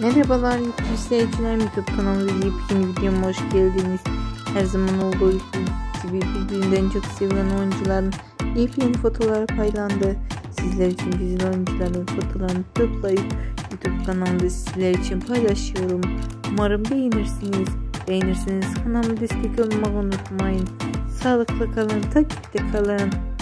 Merhabalar YouTube izleyiciler YouTube kanalımıza yepyeni videoma hoş geldiniz. Her zaman olduğu gibi birbirinden çok sevilen oyuncuların yepyeni fotoğrafları paylandı. Sizler için güzel oyuncuların fotoğraflarını toplayıp YouTube kanalımda sizler için paylaşıyorum. Umarım beğenirsiniz. Beğenirseniz kanalıma destek olmayı unutmayın. Sağlıklı kalın, takipte kalın.